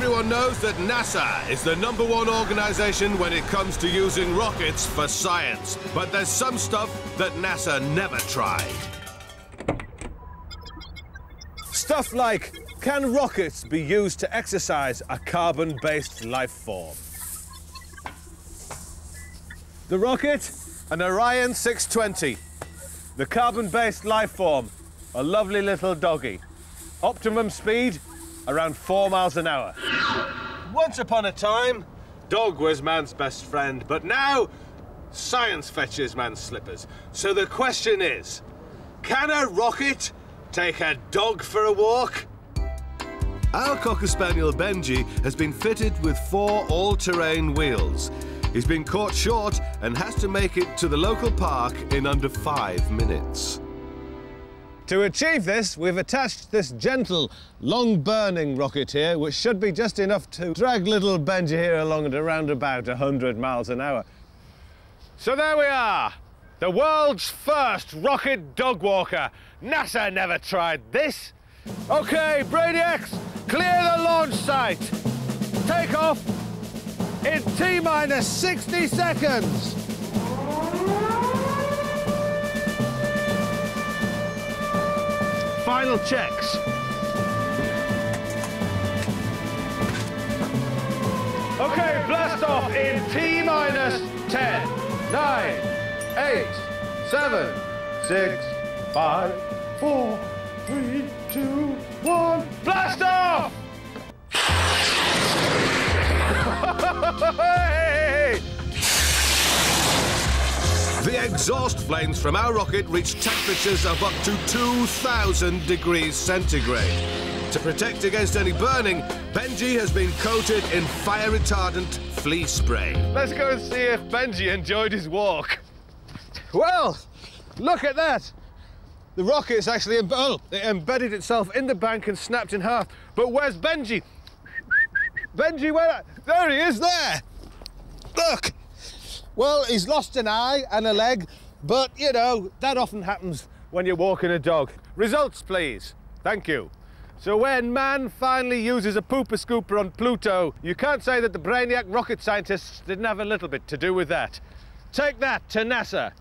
knows that NASA is the number one organization when it comes to using rockets for science. But there's some stuff that NASA never tried. Stuff like, can rockets be used to exercise a carbon-based life form? The rocket, an Orion 620. The carbon-based life form, a lovely little doggy. Optimum speed, around four miles an hour. Once upon a time, dog was man's best friend, but now science fetches man's slippers. So the question is, can a rocket take a dog for a walk? Our Cocker Spaniel Benji has been fitted with four all-terrain wheels. He's been caught short and has to make it to the local park in under five minutes. To achieve this, we've attached this gentle, long-burning rocket here, which should be just enough to drag little Benji here along at around about 100 miles an hour. So there we are, the world's first rocket dog walker. NASA never tried this. OK, Brainiacs, clear the launch site. Take off in T-minus 60 seconds. Final checks. Okay, blast off in T minus 10, 9, 8, 7, 6, 5, 4, 3, 2, 1. Blast off! The exhaust flames from our rocket reach temperatures of up to 2,000 degrees centigrade. To protect against any burning, Benji has been coated in fire retardant flea spray. Let's go and see if Benji enjoyed his walk. Well, look at that. The rocket's actually em oh, it embedded itself in the bank and snapped in half. But where's Benji? Benji, where? There he is, there. Look. Well, he's lost an eye and a leg, but, you know, that often happens when you're walking a dog. Results, please. Thank you. So when man finally uses a pooper scooper on Pluto, you can't say that the brainiac rocket scientists didn't have a little bit to do with that. Take that to NASA.